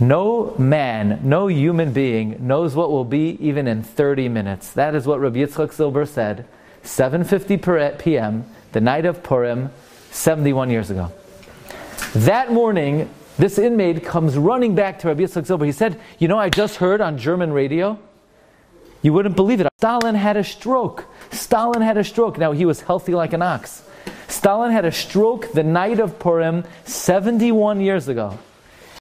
No man, no human being knows what will be even in 30 minutes. That is what Rabbi Yitzchak Silber said, 7:50 p.m., eh, the night of Purim, 71 years ago. That morning, this inmate comes running back to Rabbi Yitzchak Silber. He said, "You know, I just heard on German radio. You wouldn't believe it. Stalin had a stroke. Stalin had a stroke. Now he was healthy like an ox. Stalin had a stroke the night of Purim, 71 years ago."